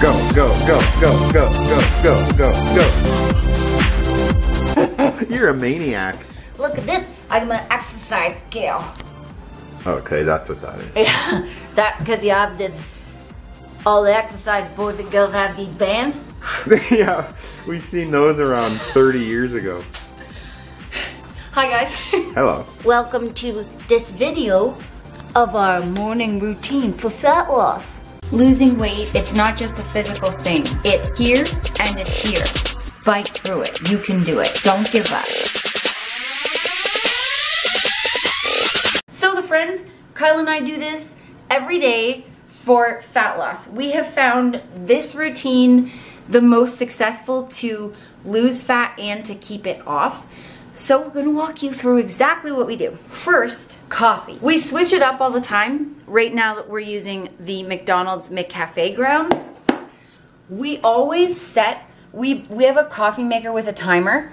Go, go, go, go, go, go, go, go, go. You're a maniac. Look at this. I'm an exercise scale. Okay, that's what that is. Yeah, that because you have this, all the exercise boys and girls have these bands. yeah, we've seen those around 30 years ago. Hi guys. Hello. Welcome to this video of our morning routine for fat loss. Losing weight, it's not just a physical thing. It's here and it's here. Fight through it. You can do it. Don't give up. So the friends, Kyle and I do this every day for fat loss. We have found this routine the most successful to lose fat and to keep it off. So we're gonna walk you through exactly what we do. First, coffee. We switch it up all the time. Right now that we're using the McDonald's McCafe grounds, we always set, we, we have a coffee maker with a timer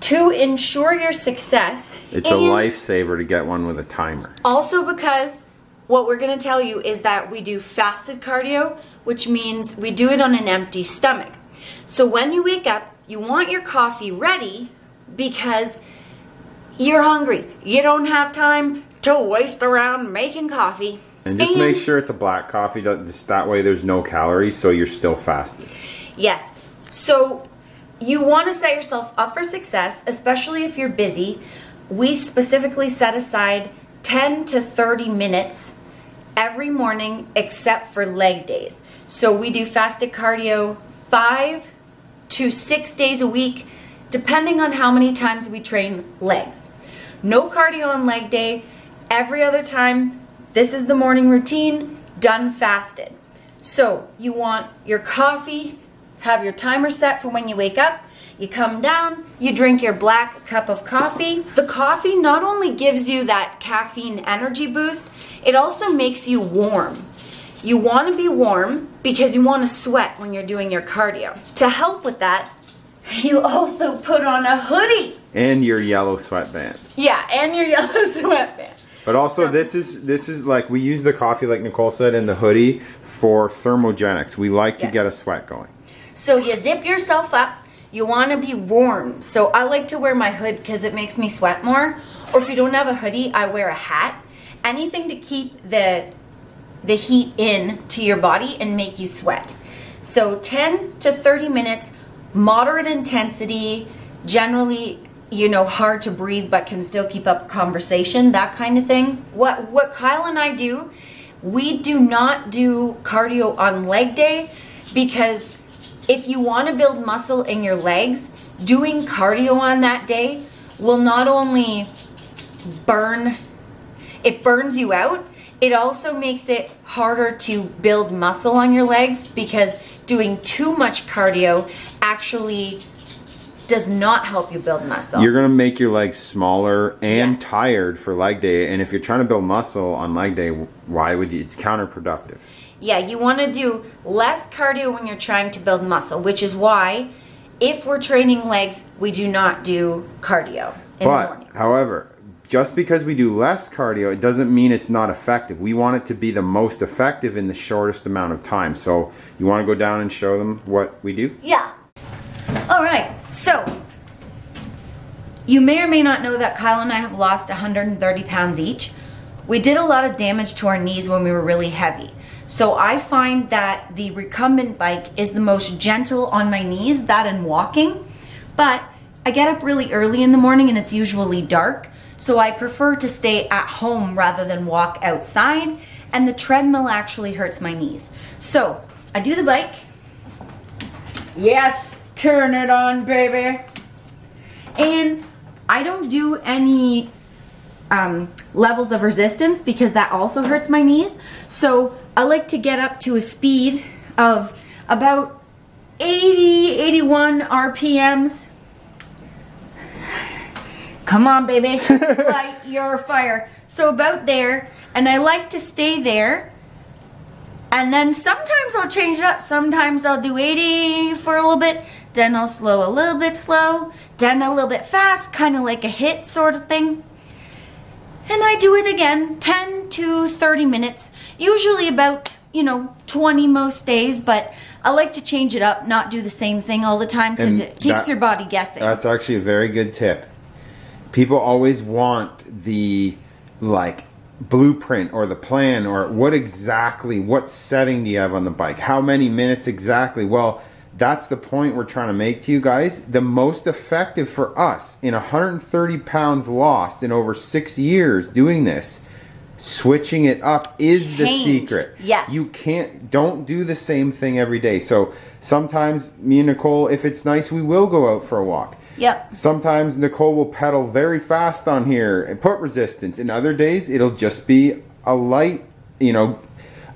to ensure your success. It's a lifesaver to get one with a timer. Also because what we're gonna tell you is that we do fasted cardio, which means we do it on an empty stomach. So when you wake up, you want your coffee ready because you're hungry. You don't have time to waste around making coffee. And just make sure it's a black coffee. that- Just that way there's no calories, so you're still fasting. Yes. So you want to set yourself up for success, especially if you're busy. We specifically set aside 10 to 30 minutes every morning except for leg days. So we do fasted cardio five to six days a week, depending on how many times we train legs. No cardio on leg day. Every other time, this is the morning routine, done fasted. So you want your coffee, have your timer set for when you wake up. You come down, you drink your black cup of coffee. The coffee not only gives you that caffeine energy boost, it also makes you warm. You want to be warm because you want to sweat when you're doing your cardio. To help with that, you also put on a hoodie. And your yellow sweatband. Yeah, and your yellow sweatband. But also this is this is like we use the coffee like Nicole said in the hoodie for thermogenics. We like to Yeah. get a sweat going. So you zip yourself up. You want to be warm. So I like to wear my hood because it makes me sweat more. Or if you don't have a hoodie, I wear a hat. Anything to keep the the heat in to your body and make you sweat. So 10 to 30 minutes, moderate intensity, generally, you know, hard to breathe but can still keep up conversation, that kind of thing. What what Kyle and I do, we do not do cardio on leg day because if you want to build muscle in your legs, doing cardio on that day will not only burn it burns you out. It also makes it harder to build muscle on your legs because doing too much cardio actually does not help you build muscle. You're gonna make your legs smaller and Yes. tired for leg day. And if you're trying to build muscle on leg day, why would you? It's counterproductive. Yeah, you want to do less cardio when you're trying to build muscle, which is why if we're training legs, we do not do cardio in the But morning. however, just because we do less cardio, it doesn't mean it's not effective. We want it to be the most effective in the shortest amount of time. So you want to go down and show them what we do? Yeah. All right. So, you may or may not know that Kyle and I have lost 130 pounds each. We did a lot of damage to our knees when we were really heavy. So, I find that the recumbent bike is the most gentle on my knees, that and walking. But I get up really early in the morning and it's usually dark. So, I prefer to stay at home rather than walk outside. And the treadmill actually hurts my knees. So, I do the bike. Yes, turn it on, baby. And I don't do any um, levels of resistance because that also hurts my knees. So I like to get up to a speed of about 80, 81 RPMs. Come on, baby. Light your fire. So about there, and I like to stay there. And then sometimes I'll change it up. Sometimes I'll do 80 for a little bit, then I'll slow a little bit slow, then a little bit fast, kind of like a hit sort of thing. And I do it again, 10 to 30 minutes, usually about, you know, 20 most days, but I like to change it up, not do the same thing all the time because it keeps that- your body guessing. That's actually a very good tip. People always want the like blueprint or the plan or what exactly what setting do you have on the bike? How many minutes exactly? Well, that's the point we're trying to make to you guys. The most effective for us in 130 pounds lost in over six years doing this, switching it up is the secret. yeah You can't don't do the same thing every day. So sometimes me and Nicole, if it's nice, we will go out for a walk. Yep. Sometimes Nicole will pedal very fast on here and put resistance. In other days, it'll just be a light, you know,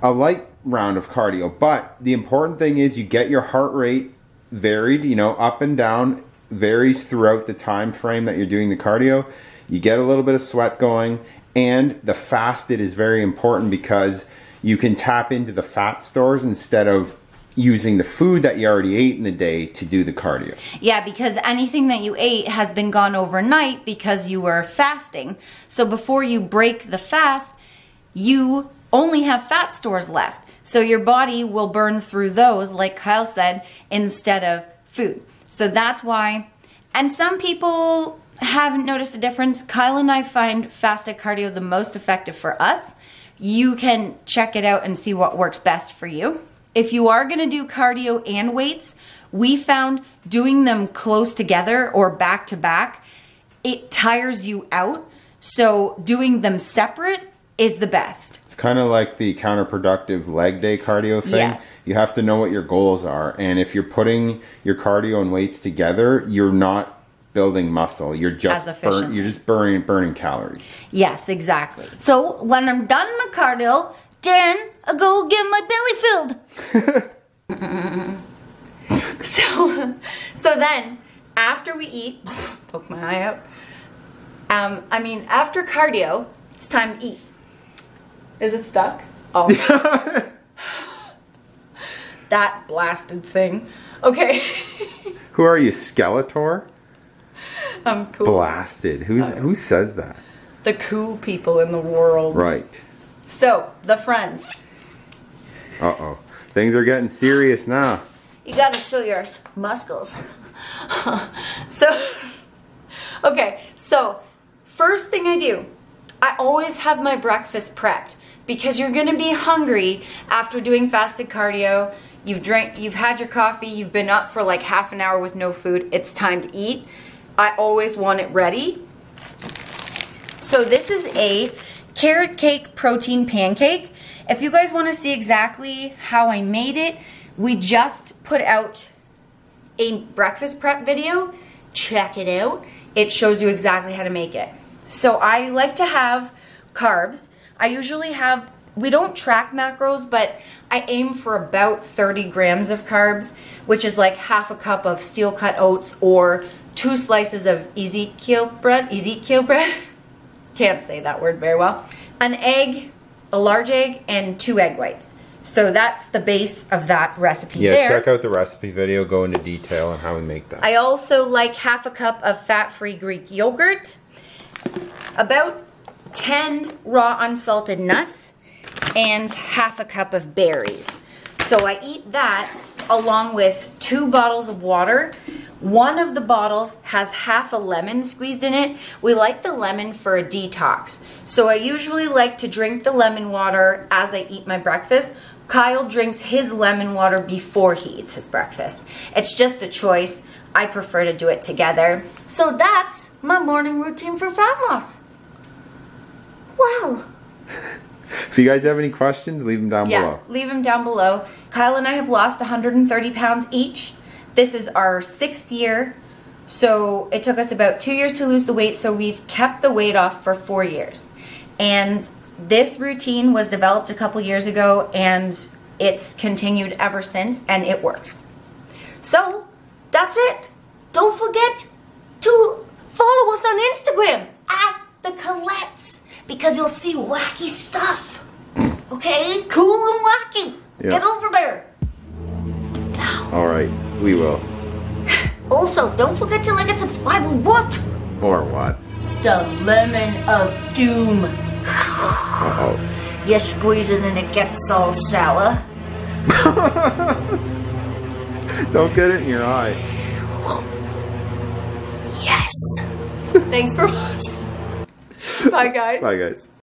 a light round of cardio. But the important thing is you get your heart rate varied, you know, up and down, varies throughout the time frame that you're doing the cardio. You get a little bit of sweat going, and the fasted is very important because you can tap into the fat stores instead of using the food that you already ate in the day to do the cardio. Yeah, because anything that you ate has been gone overnight because you were fasting. So before you break the fast, you only have fat stores left. So your body will burn through those, like Kyle said, instead of food. So that's why, and some people haven't noticed a difference. Kyle and I find fasted cardio the most effective for us. You can check it out and see what works best for you. If you are gonna do cardio and weights, we found doing them close together or back to back, it tires you out. So doing them separate is the best. It's kind of like the counterproductive leg day cardio thing. Yes. You have to know what your goals are. And if you're putting your cardio and weights together, you're not building muscle. You're just burn, you're just burning burning calories. Yes, exactly. So when I'm done my cardio, then I go get my belly filled. so, so then after we eat, poke my eye out. Um, I mean, after cardio, it's time to eat. Is it stuck? Oh. that blasted thing. Okay. Who are you, Skeletor? I'm cool. Blasted. Who's who says that? the cool people in the world. Right. So, the friends. Uh oh. Things are getting serious now. You gotta show your muscles. so, okay, so first thing I do, I always have my breakfast prepped because you're gonna be hungry after doing fasted cardio. You've drank, you've had your coffee, you've been up for like half an hour with no food. It's time to eat. I always want it ready. So this is a carrot cake protein pancake. If you guys want to see exactly how I made it, we just put out a breakfast prep video. Check it out. It shows you exactly how to make it. So I like to have carbs. I usually have, we don't track macros, but I aim for about 30 grams of carbs, which is like half a cup of steel cut oats or two slices of Ezekiel bread. Ezekiel bread? Can't say that word very well. An egg, a large egg, and two egg whites. So that's the base of that recipe Yeah, there. check out the recipe video, go into detail on how we make that. I also like half a cup of fat-free Greek yogurt, about 10 raw unsalted nuts, and half a cup of berries. So I eat that along with two bottles of water. One of the bottles has half a lemon squeezed in it. We like the lemon for a detox. So I usually like to drink the lemon water as I eat my breakfast. Kyle drinks his lemon water before he eats his breakfast. It's just a choice. I prefer to do it together. So that's my morning routine for fat loss. Wow. If you guys have any questions, leave them down Yeah, below. leave them down below. Kyle and I have lost 130 pounds each. This is our sixth year. So it took us about two years to lose the weight, so we've kept the weight off for four years. And this routine was developed a couple years ago and it's continued ever since and it works. So that's it. Don't forget to follow us on Instagram at the Collets because you'll see wacky stuff. Okay? Cool and wacky. Yeah. Get over there. Now. All right, we will. Also, don't forget to like and subscribe or what? Or what? The lemon of doom. Uh oh. You squeeze it and it gets all sour. Don't get it in your eye. Yes. Thanks for watching. Bye, guys. Bye, guys.